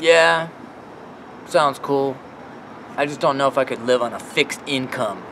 Yeah, sounds cool. I just don't know if I could live on a fixed income.